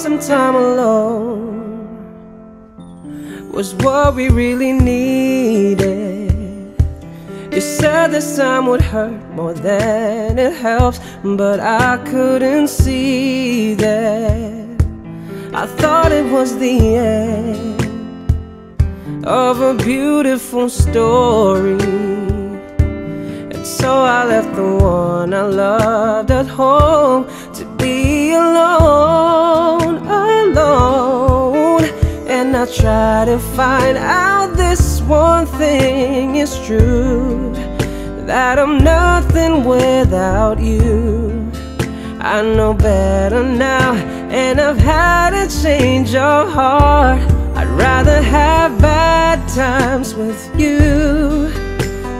some time alone was what we really needed. You said this time would hurt more than it helps, but I couldn't see that. I thought it was the end of a beautiful story. And so I left the one I loved at home to be alone. And I try to find out this one thing is true that I'm nothing without you. I know better now, and I've had a change of heart. I'd rather have bad times with you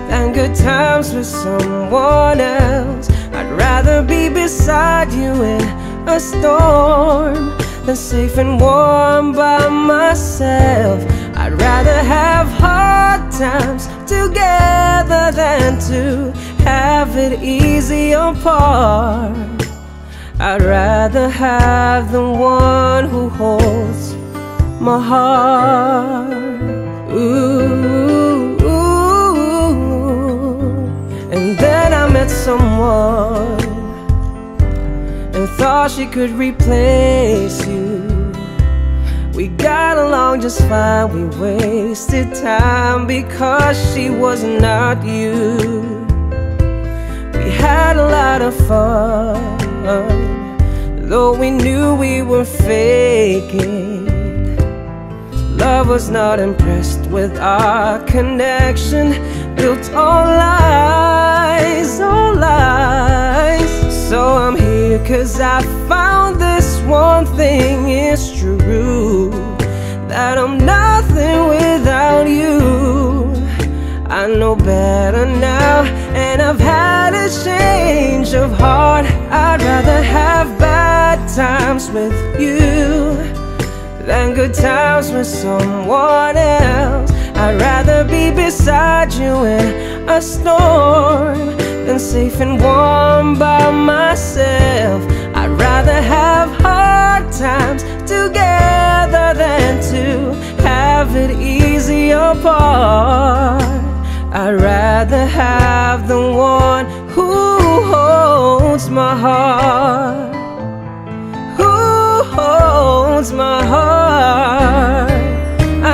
than good times with someone else. I'd rather be beside you in a storm than safe and warm by myself. I'd rather have hard times together than to have it easy apart. I'd rather have the one who holds my heart. Ooh, ooh. And then I met someone thought she could replace you. We got along just fine, we wasted time because she was not you. We had a lot of fun, though we knew we were faking. Love was not impressed with our connection, built on lies, on lies. So I'm cause I found this one thing is true That I'm nothing without you. I know better now And I've had a change of heart. I'd rather have bad times with you Than good times with someone else. I'd rather be beside you in a storm Than safe and warm by myself. I'd rather have hard times together Than to have it easy apart. I'd rather have the one who holds my heart. Who holds my heart.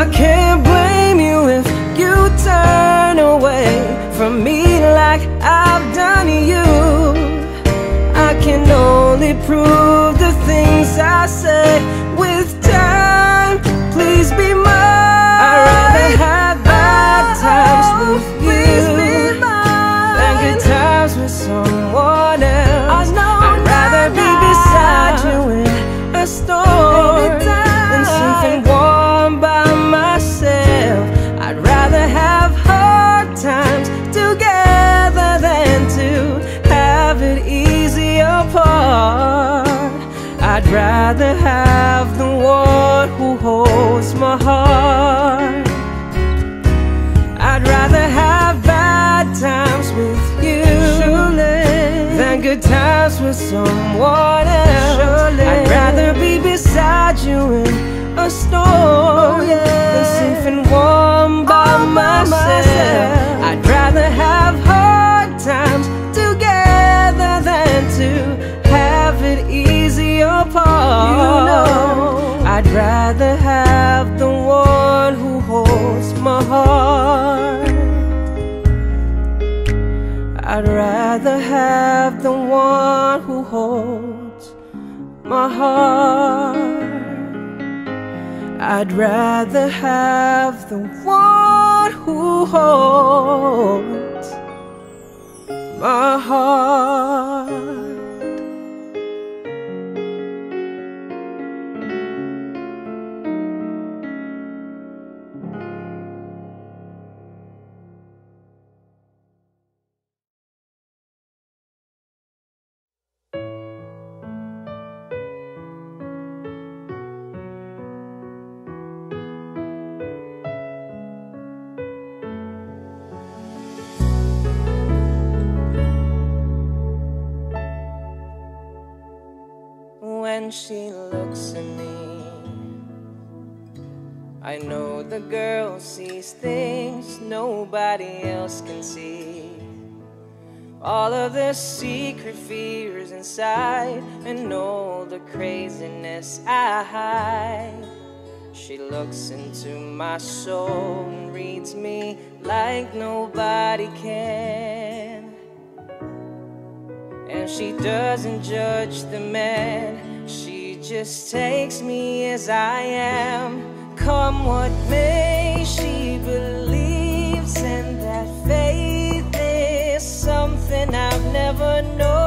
I can't blame you if you turn away from me can only prove the things I say rather have the one who holds my heart. I'd rather have bad times with you Than good times with someone else. I'd rather be beside you in a storm oh, Than safe and warm by myself. I'd rather have hard apart You know I'd rather have the one who holds my heart. I'd rather have the one who holds my heart. I'd rather have the one who holds my heart all of the secret fears inside and all the craziness I hide. She looks into my soul and reads me like nobody can. And she doesn't judge the man, she just takes me as I am. Come what may, she believes in that faith. And I've never known.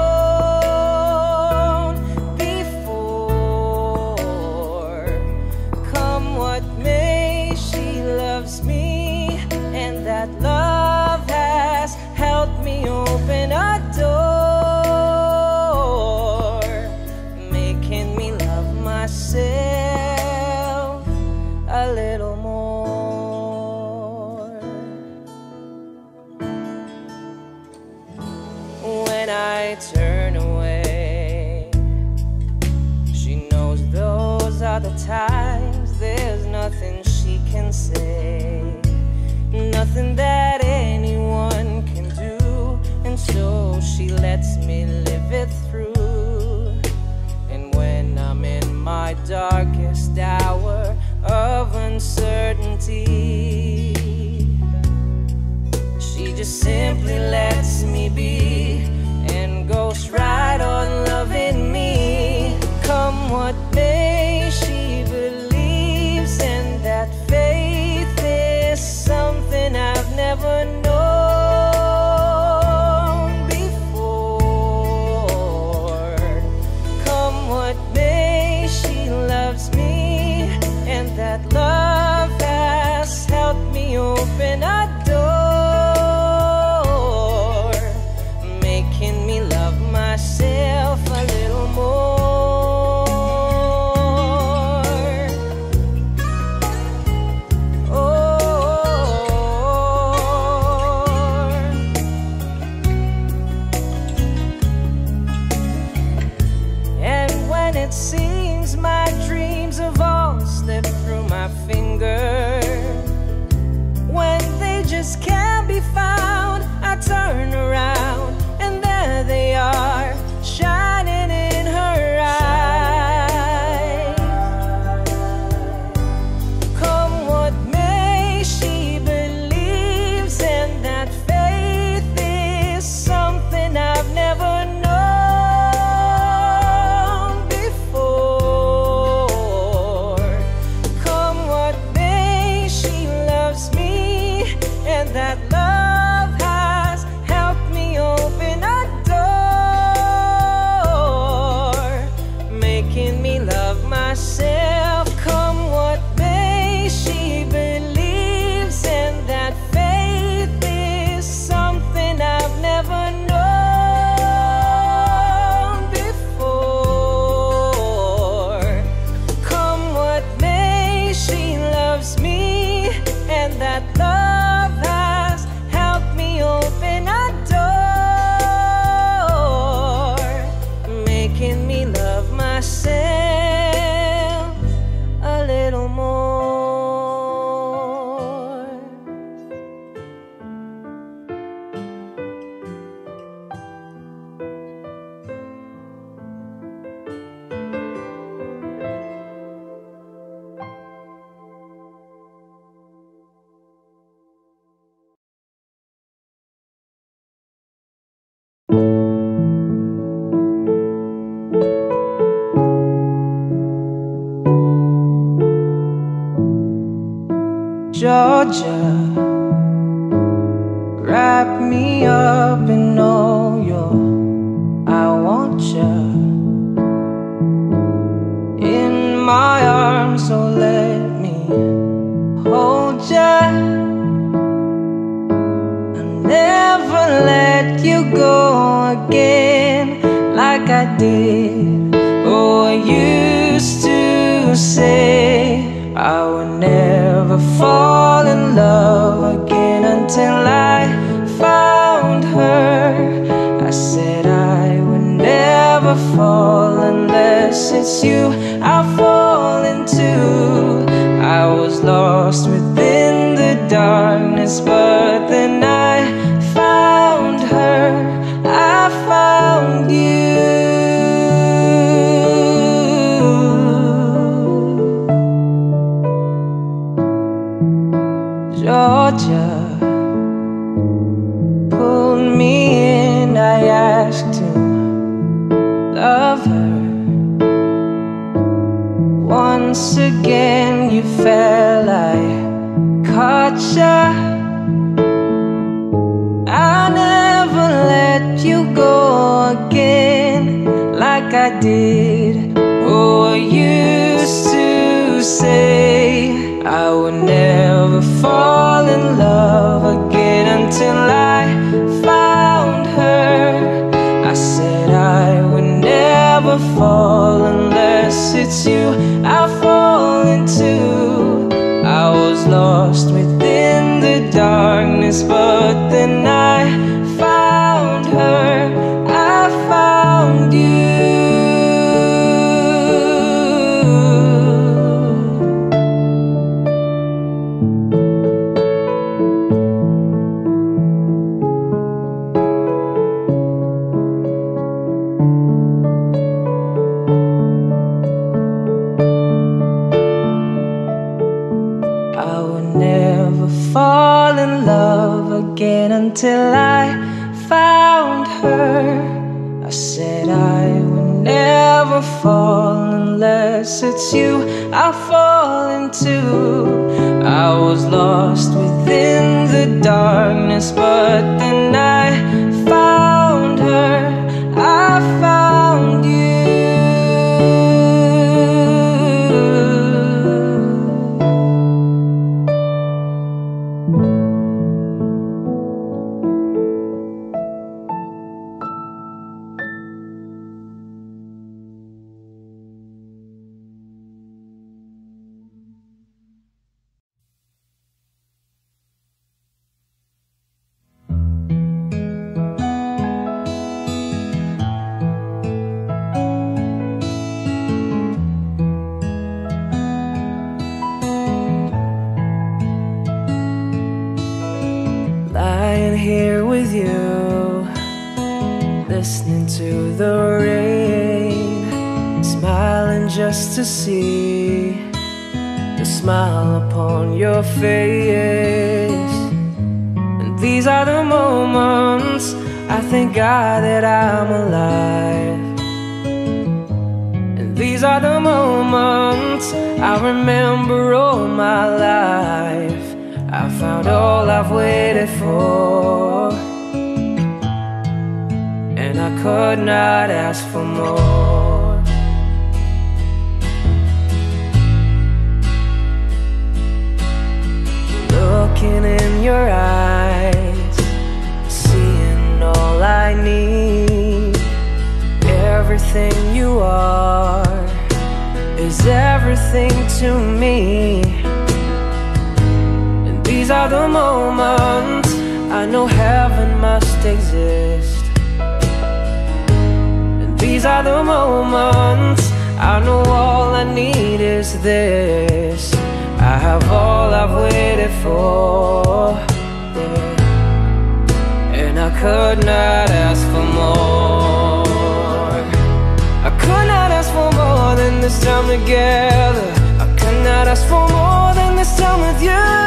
lets me live it through. And when I'm in my darkest hour of uncertainty, she just simply lets me be. Georgia. could not ask for more. Looking in your eyes Seeing all I need. Everything you are Is everything to me. And these are the moments I know heaven must exist. These are the moments. I know all I need is this. I have all I've waited for. Yeah. And I could not ask for more. I could not ask for more than this time together. I could not ask for more than this time with you.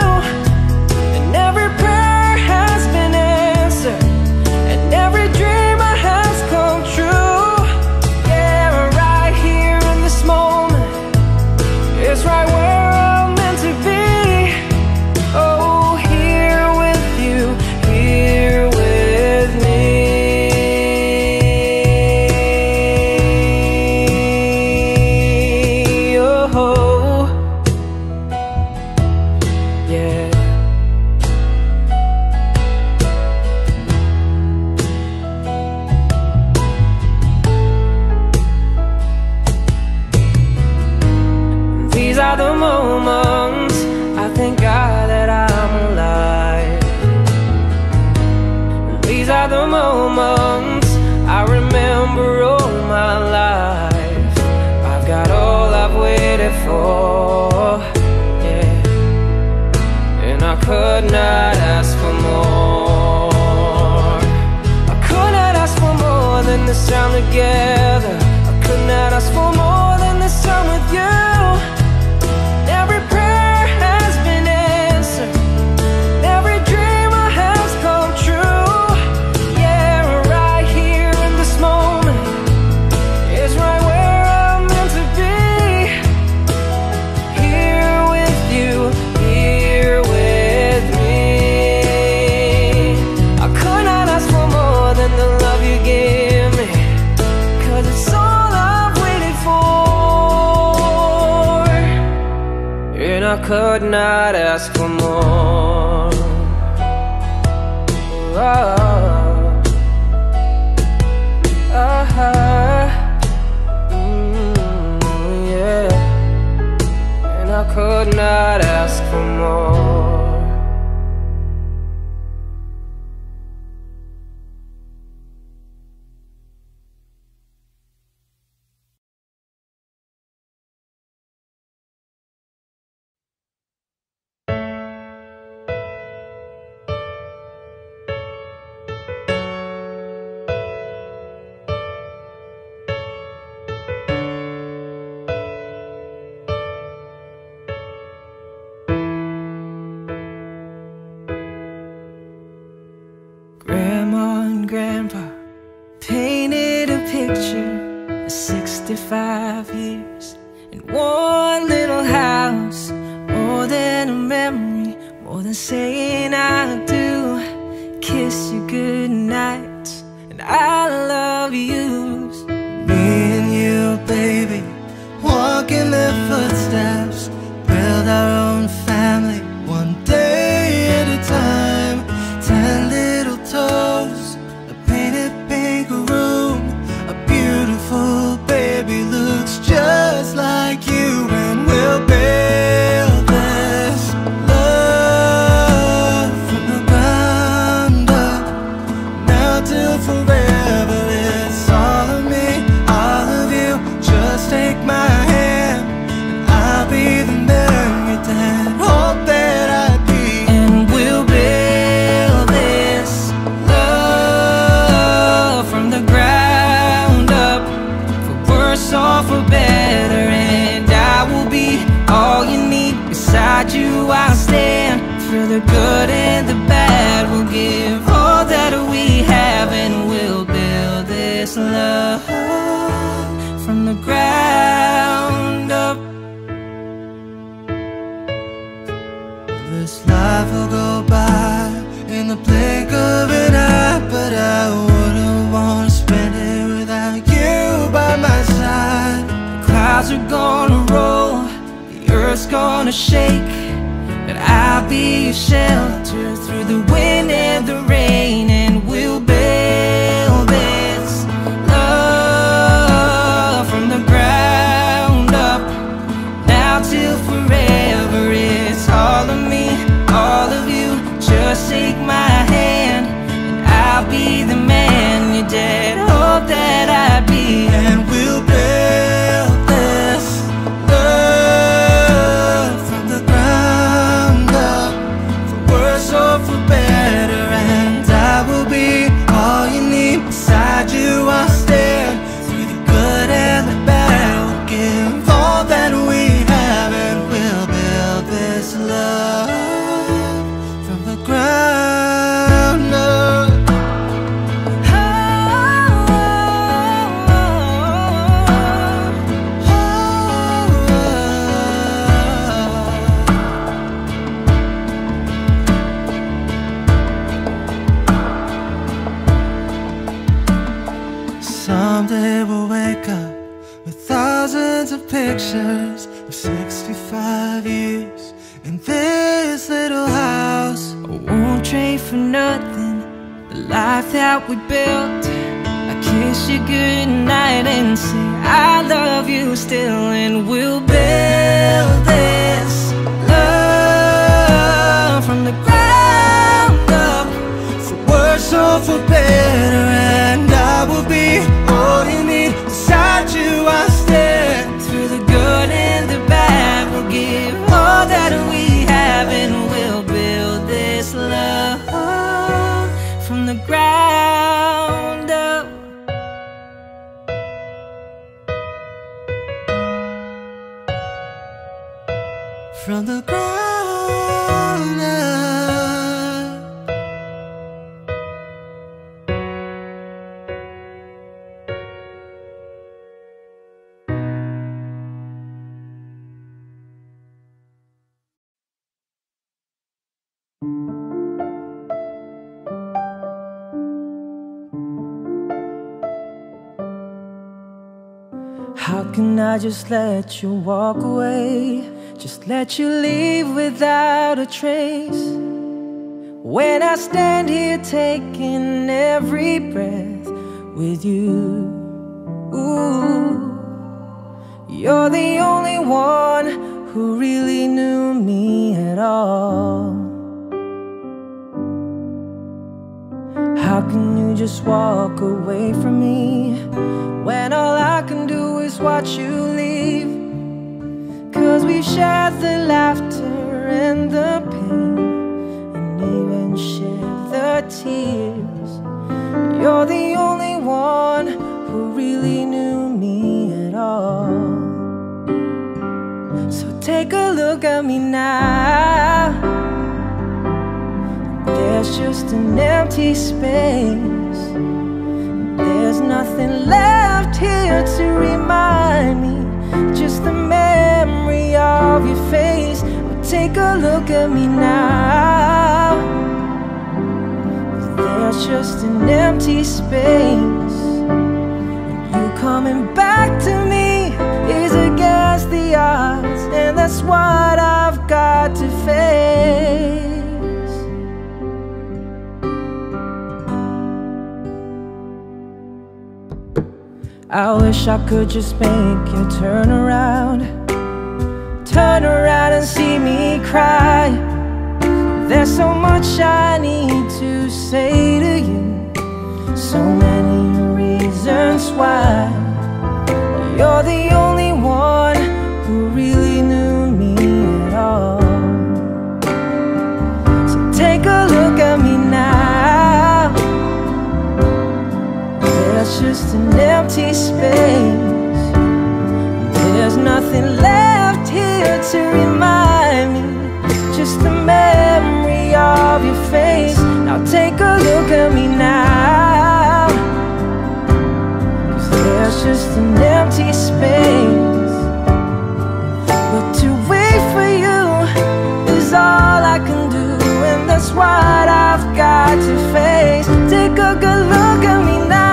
como the good and the bad. We'll give all that we have and we'll build this love from the ground up. This life will go by in the blink of an eye, but I wouldn't want to spend it without you by my side. The clouds are gonna roll, the earth's gonna shake. You shall still and we'll build this love from the ground up for worse or for better. The ground. How can I just let you walk away? Just let you leave without a trace. When I stand here taking every breath with you, ooh, you're the only one who really knew me at all. How can you just walk away from me when all I can do is watch you leave? Cause we've shared the laughter and the pain, and even shared the tears. You're the only one who really knew me at all. So take a look at me now. There's just an empty space. There's nothing left here to remind me. Just the memory of your face. But take a look at me now. There's just an empty space. And you coming back to me is against the odds. And that's what I've got to face. I wish I could just make you turn around Turn around and see me cry. There's so much I need to say to you. So many reasons why. You're the only one who really knew me at all. So take a look at me now. There's just an empty space. There's nothing left to remind me. Just the memory of your face. Now take a look at me now. Cause there's just an empty space. But to wait for you is all I can do. And that's what I've got to face. Take a good look at me now.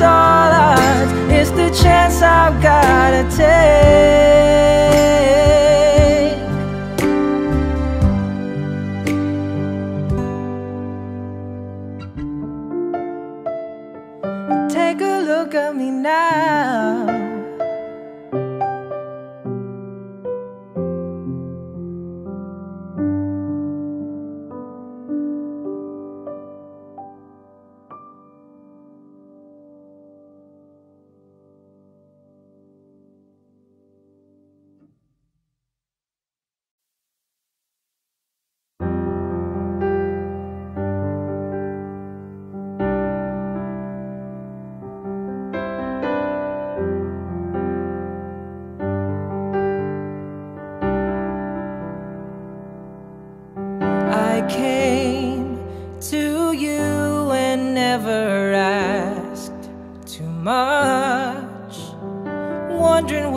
All odds. It's the chance I've gotta take.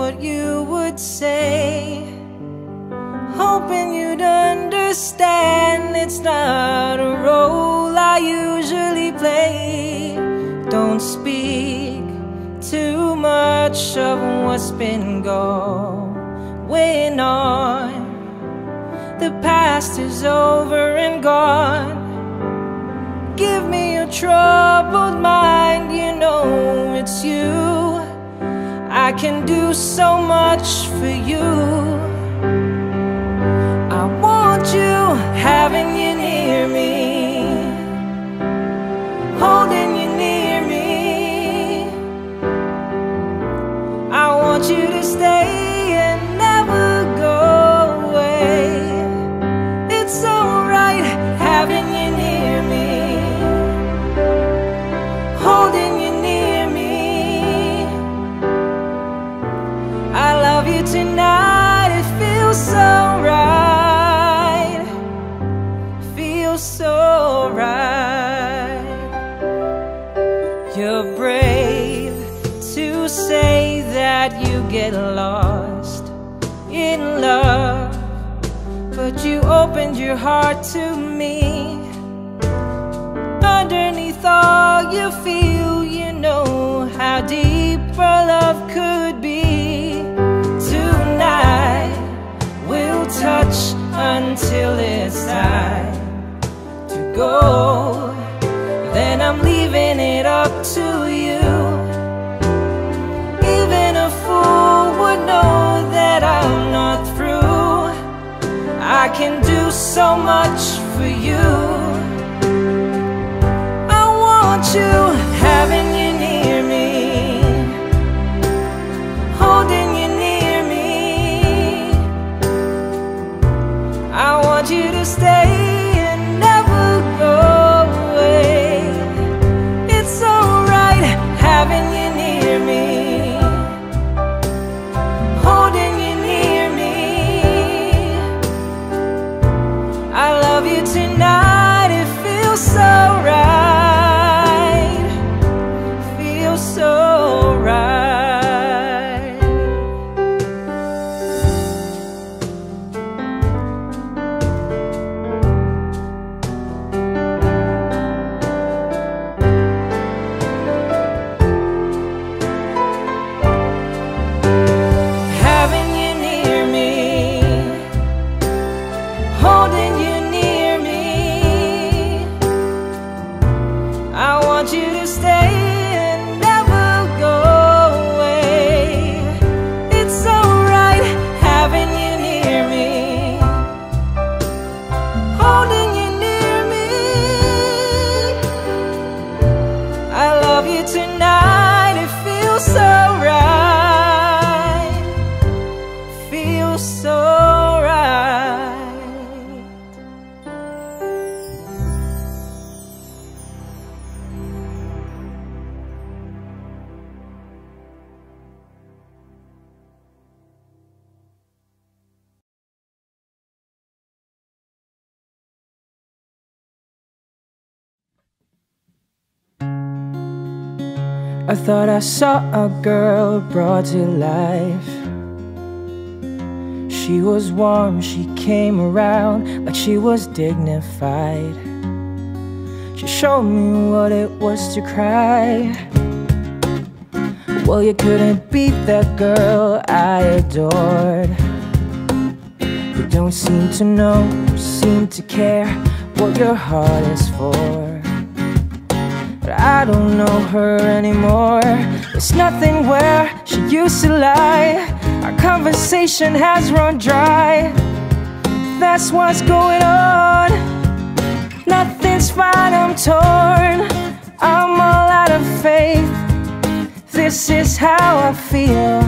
What you would say. Hoping you'd understand it's not a role I usually play. Don't speak too much of what's been going on. The past is over and gone. Give me your troubled mind, you know it's you. I can do so much for you. Heart to me. Underneath all you feel, you know how deep our love could be. Tonight, we'll touch until it's time to go. Then I'm leaving it up to you. Can do so much for you. I want you thought I saw a girl brought to life. She was warm, she came around like she was dignified. She showed me what it was to cry. Well, you couldn't beat that girl I adored. You don't seem to know, seem to care what your heart is for. I don't know her anymore. There's nothing where she used to lie. Our conversation has run dry. That's what's going on. Nothing's fine, I'm torn. I'm all out of faith. This is how I feel.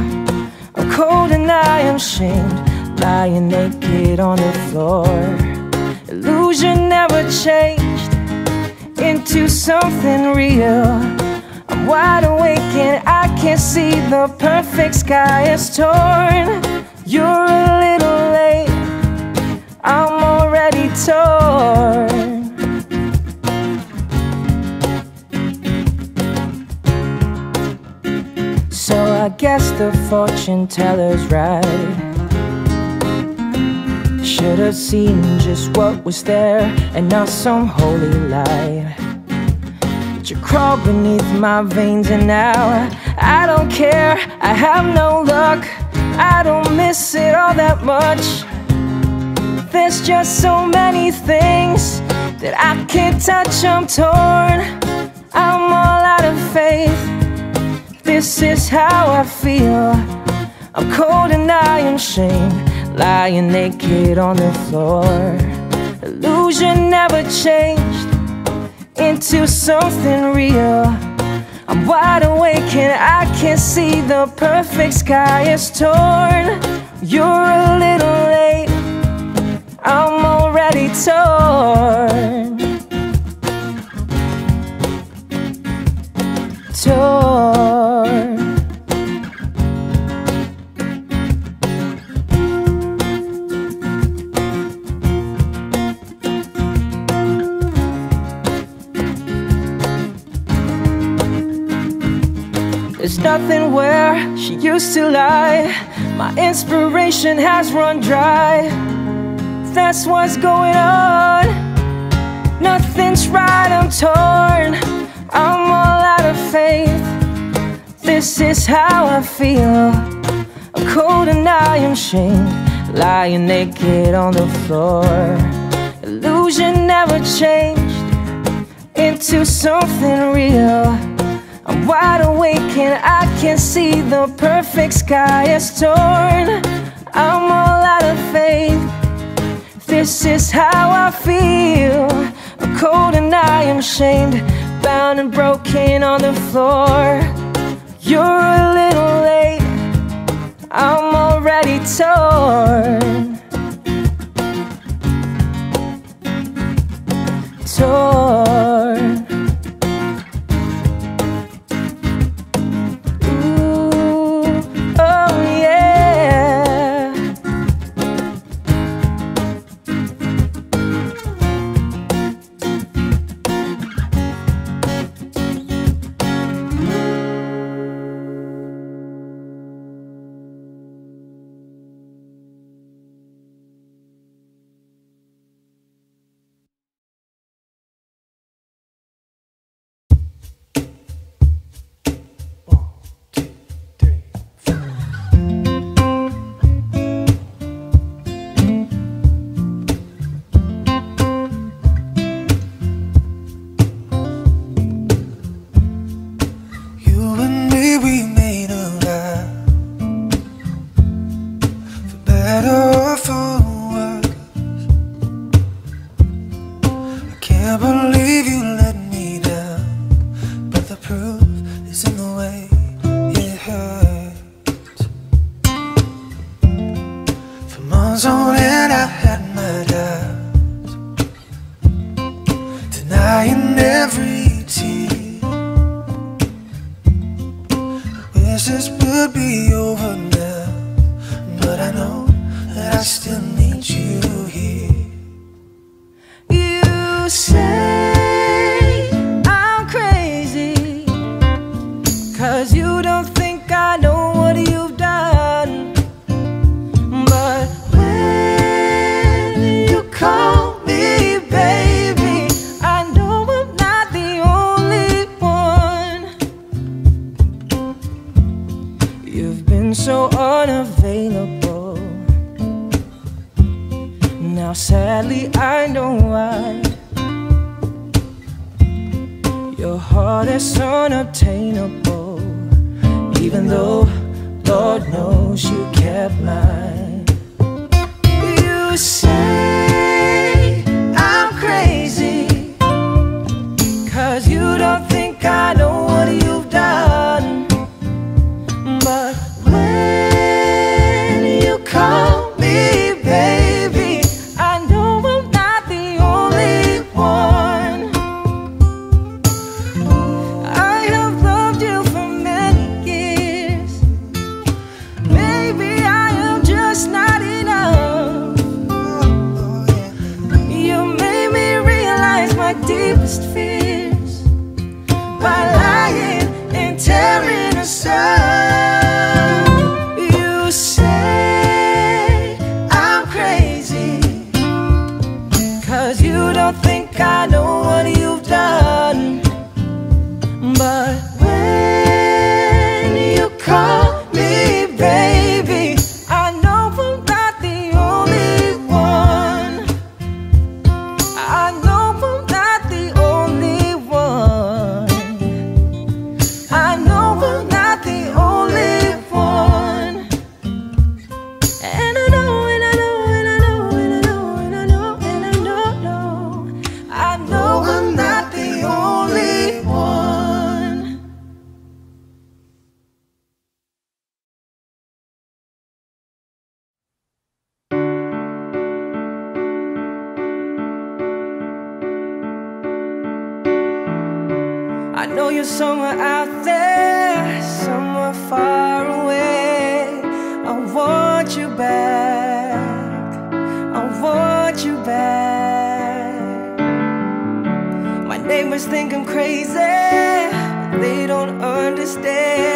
I'm cold and I am shamed. Lying naked on the floor. Illusion never changed into something real. I'm wide awake and I can see the perfect sky is torn. You're a little late, I'm already torn. So I guess the fortune teller's right. Should have seen just what was there and not some holy light. You crawl beneath my veins and now I don't care. I have no luck. I don't miss it all that much. There's just so many things that I can't touch. I'm torn. I'm all out of faith. This is how I feel. I'm cold and I am shamed, lying naked on the floor. Illusion never changed into something real. I'm wide awake and I can see the perfect sky is torn. You're a little late, I'm already torn. There's nothing where she used to lie. My inspiration has run dry. That's what's going on. Nothing's right, I'm torn. I'm all out of faith. This is how I feel. I'm cold and I am shamed. Lying naked on the floor. Illusion never changed into something real. Wide awake and I can see the perfect sky is torn. I'm all out of faith. This is how I feel. Cold and I am shamed, bound and broken on the floor. You're a little late. I'm already torn. Torn. Neighbors think I'm crazy, they don't understand.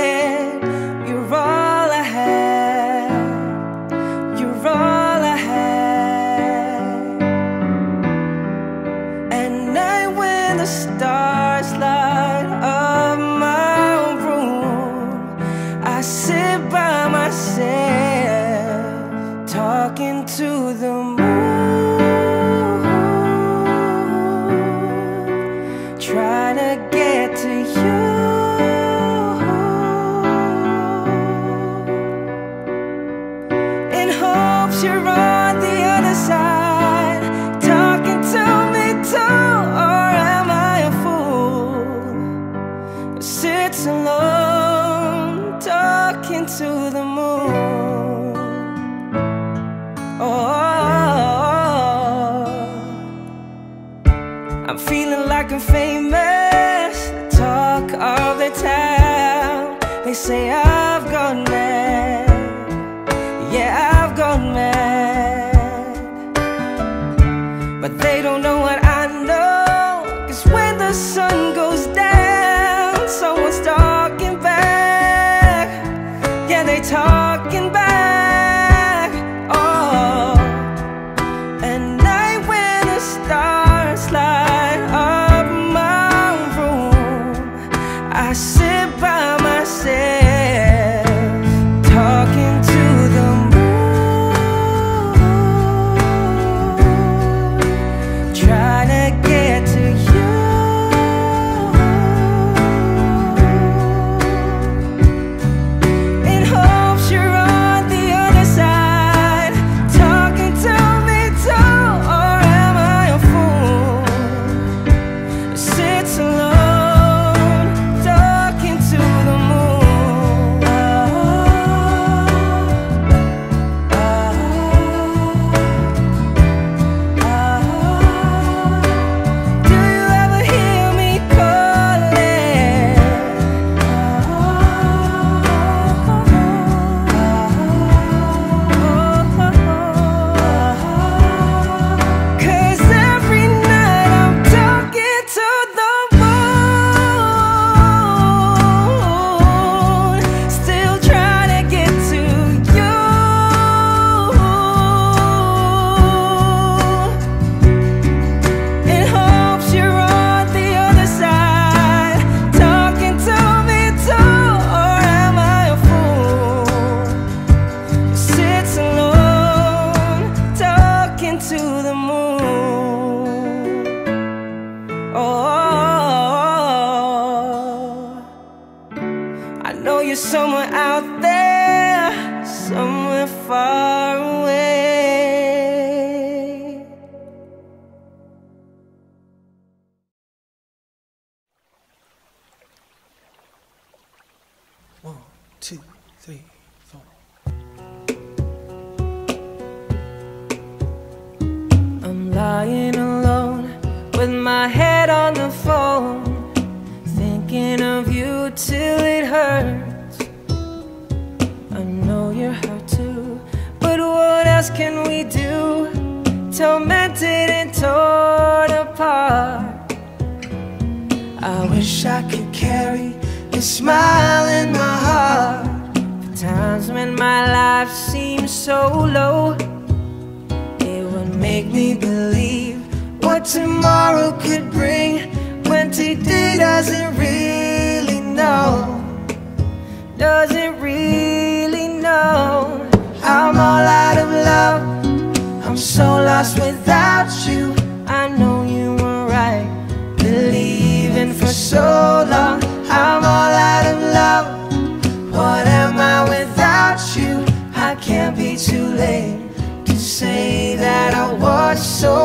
So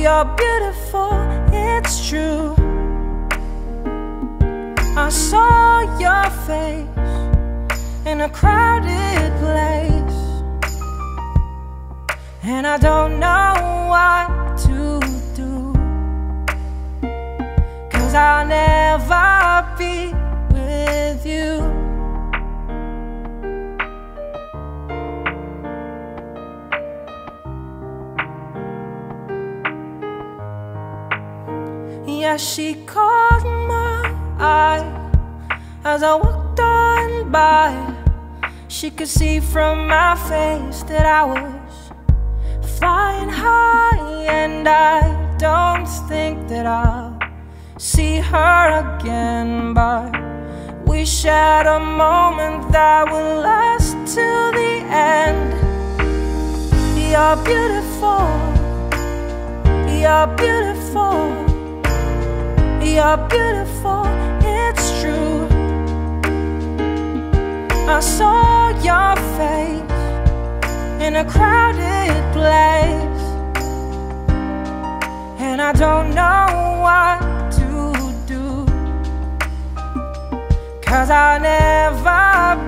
You're beautiful, it's true. I saw your face in a crowded place, and I don't know what to do. Cause I'll never be with you. Yeah, she caught my eye as I walked on by. She could see from my face that I was flying high, and I don't think that I'll see her again. But we shared a moment that will last till the end. You're beautiful. You're beautiful. You're beautiful, it's true. I saw your face in a crowded place, and I don't know what to do. Cause I'll never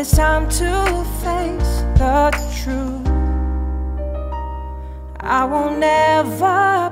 it's time to face the truth. I will never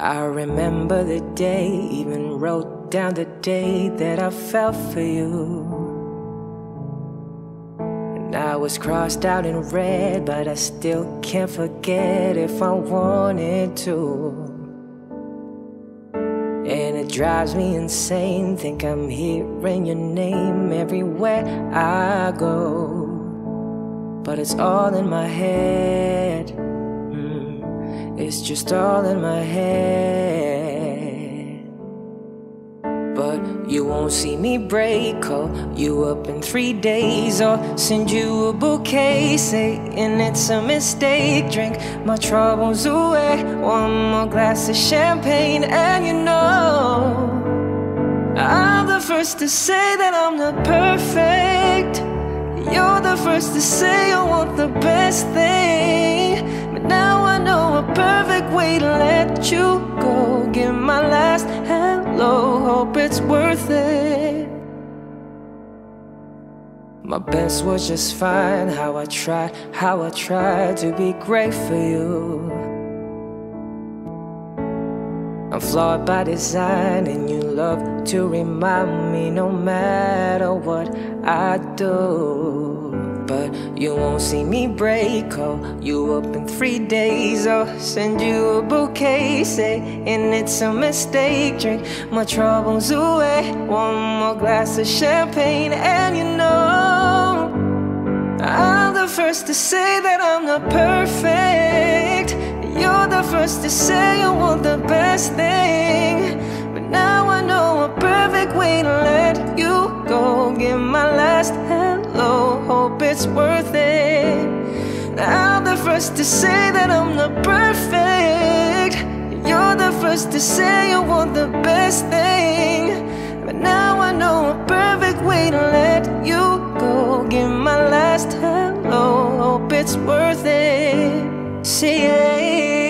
I remember the day, even wrote down the day that I fell for you. And I was crossed out in red, but I still can't forget if I wanted to. And it drives me insane, think I'm hearing your name everywhere I go. But it's all in my head. It's just all in my head. But you won't see me break, call you up in three days, or send you a bouquet, saying it's a mistake. Drink my troubles away, one more glass of champagne, and you know I'm the first to say that I'm not perfect. You're the first to say I want the best thing. Now I know a perfect way to let you go. Give my last hello, hope it's worth it. My best was just fine. How I tried, how I tried to be great for you. I'm flawed by design, and you love to remind me no matter what I do. But you won't see me break, call you up in three days, I'll send you a bouquet, saying it's a mistake. Drink my troubles away, one more glass of champagne, and you know. I'm the first to say that I'm not perfect. You're the first to say you want the best thing. Now I know a perfect way to let you go. Give my last hello, hope it's worth it. I'm the first to say that I'm not perfect. You're the first to say you want the best thing. But now I know a perfect way to let you go. Give my last hello, hope it's worth it. See, yeah,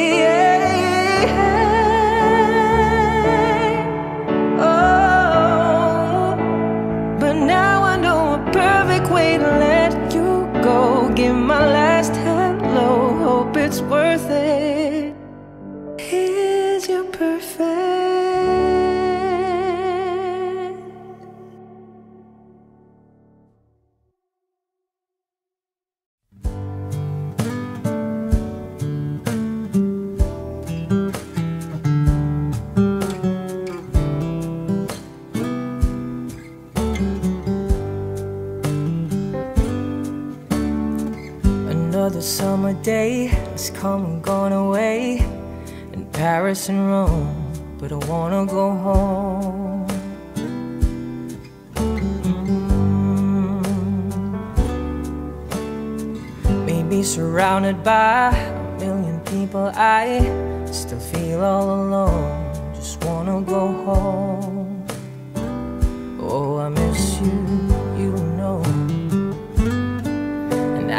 day has come and gone away in Paris and Rome, but I wanna go home. Mm. Maybe surrounded by a million people, I still feel all alone. Just wanna go home.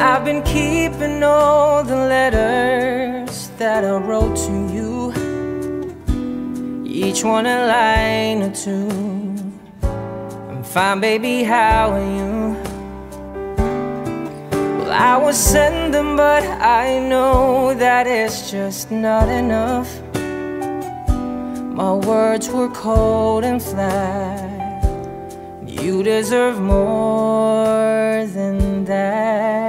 I've been keeping all the letters that I wrote to you, each one a line or two. I'm fine, baby, how are you? Well, I will send them, but I know that it's just not enough. My words were cold and flat. You deserve more than that.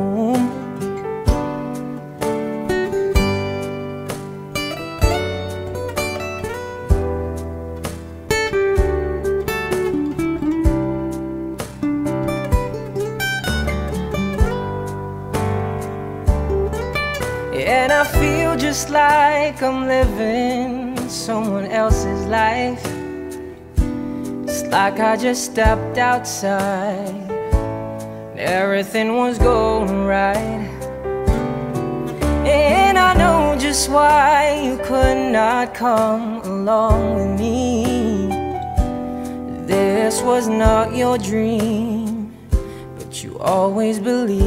Just like I'm living someone else's life. It's like I just stepped outside. and Everything was going right. And I know just why you could not come along with me. This was not your dream, but you always believed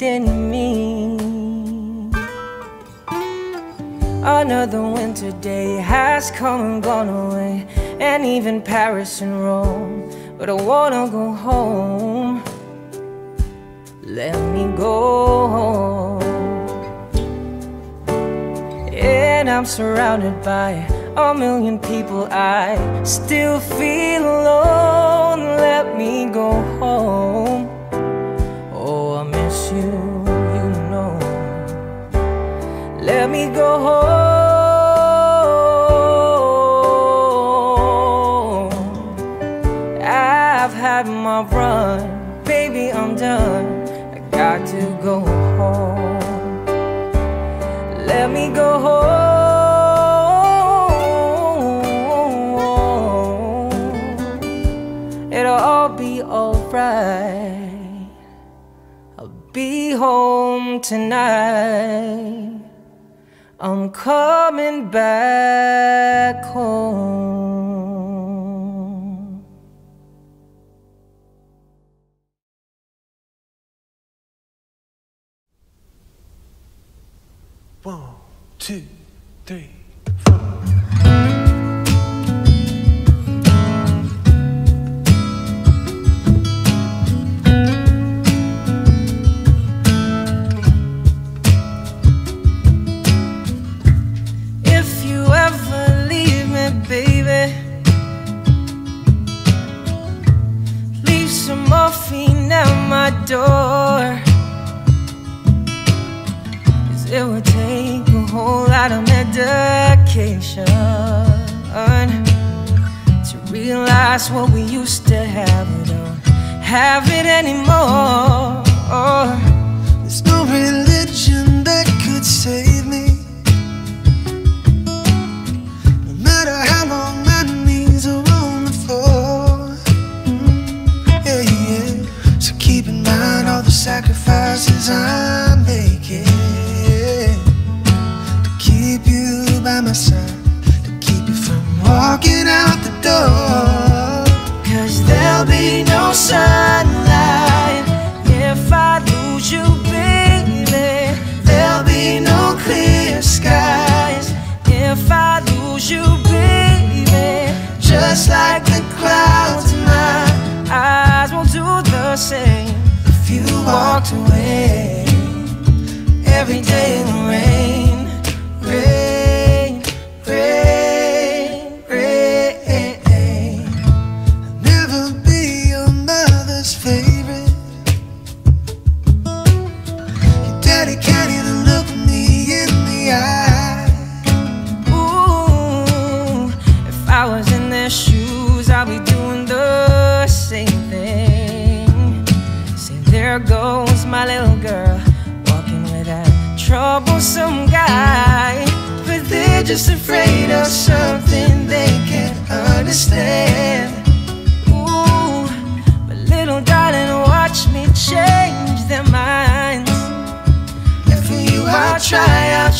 in me. Another winter day has come and gone away, and even Paris and Rome. But I wanna go home. Let me go home. And I'm surrounded by a million people. I still feel alone. Let me go home. Oh, I miss you, Let me go home. I've had my run, baby, I'm done. I got to go home. Let me go home. It'll all be alright. I'll be home tonight. I'm coming back home. One, two, three,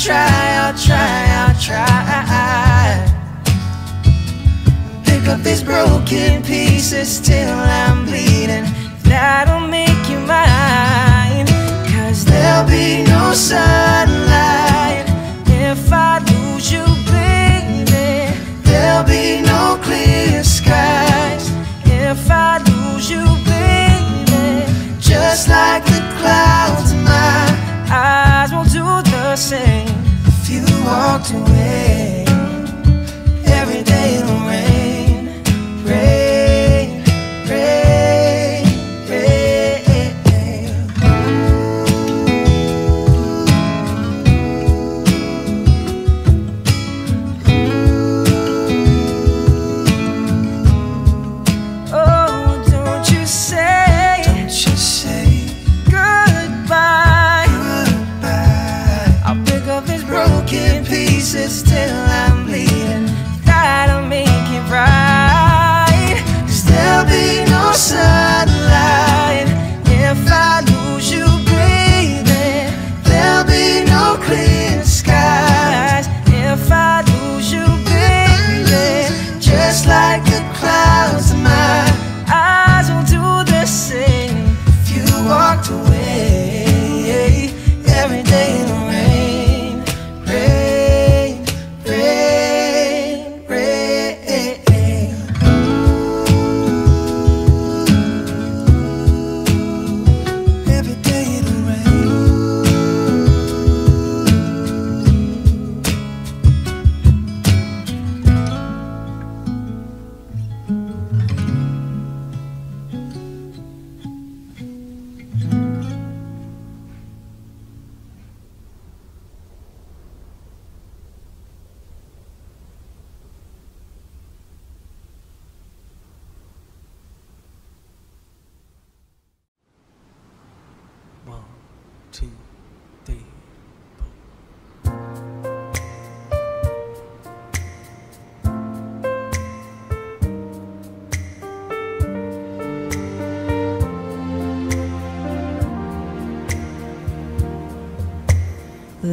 try, I'll try, I'll try. Pick up these broken pieces till I'm bleeding. That'll make you mine Cause there'll be no sunlight. If I lose you, baby There'll be no clear skies. If I lose you, baby Just like walked away.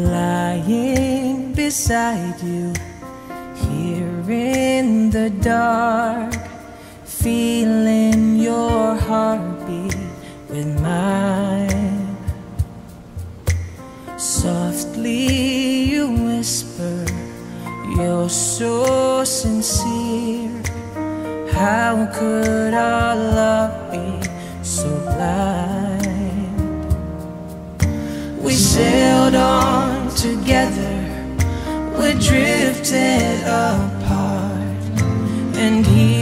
lying beside you here in the dark feeling your heartbeat with mine. Softly you whisper you're so sincere. How could our love drifted apart. And he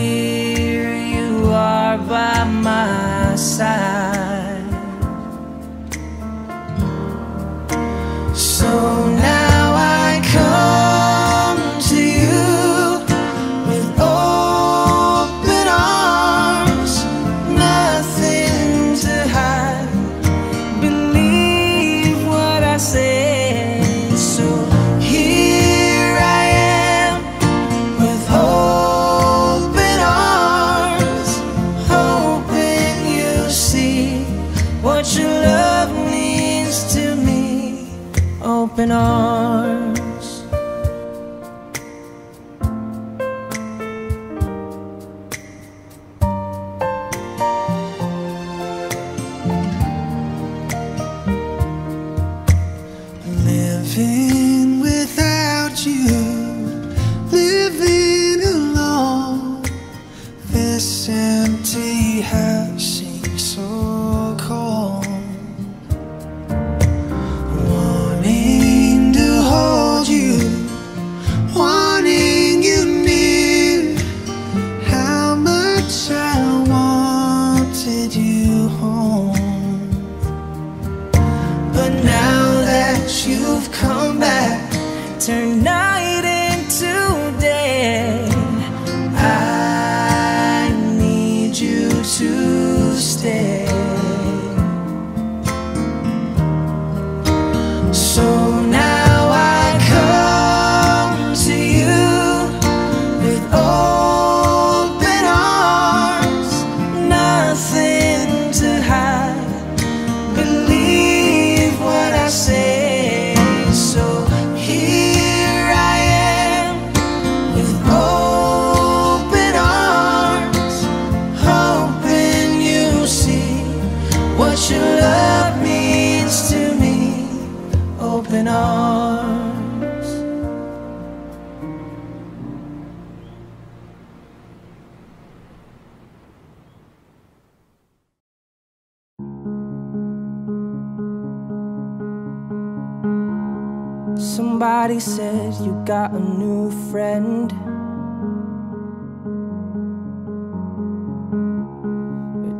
got a new friend.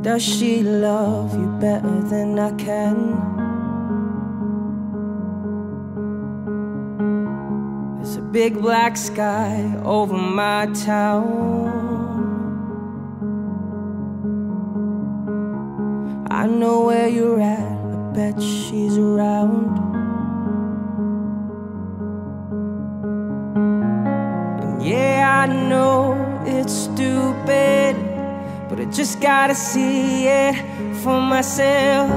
Does she love you better than I can? There's a big black sky over my town. I know where you're at, I bet she's around. Yeah, I know it's stupid, but I just gotta see it for myself.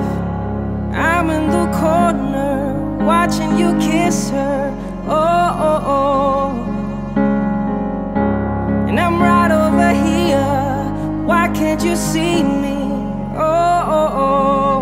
I'm in the corner watching you kiss her. Oh, oh, oh. And I'm right over here. Why can't you see me? Oh, oh, oh.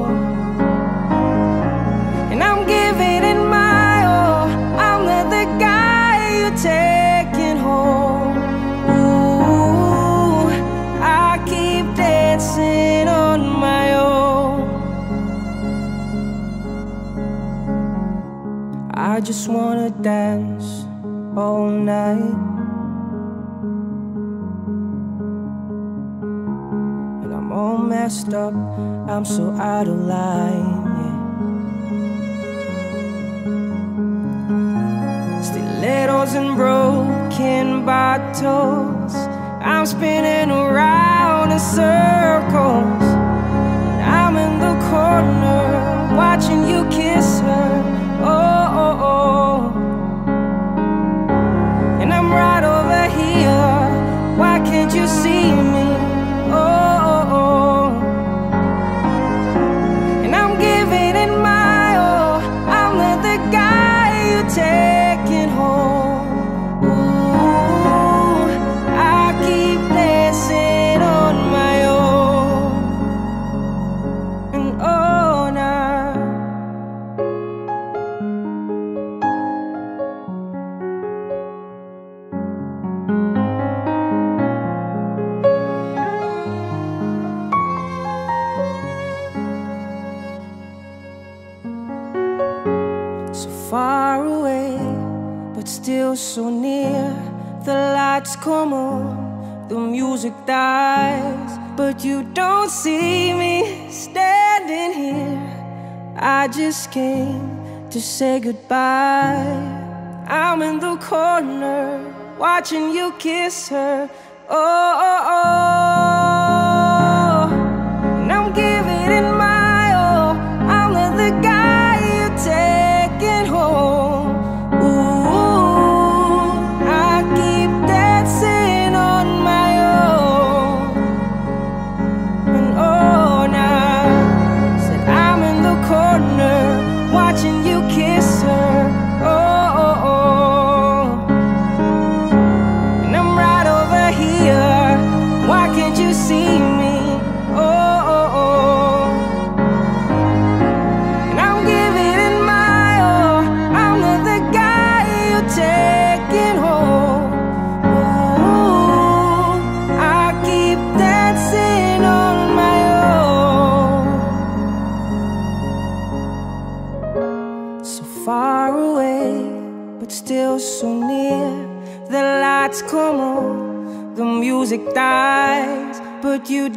I just wanna dance all night. And I'm all messed up, I'm so out of line. Yeah. Stilettos and broken bottles. I'm spinning around in circles. And I'm in the corner watching you kiss her. Oh, so near. The lights come on, the music dies, but you don't see me standing here. I just came to say goodbye. I'm in the corner, watching you kiss her. Oh, oh, oh. You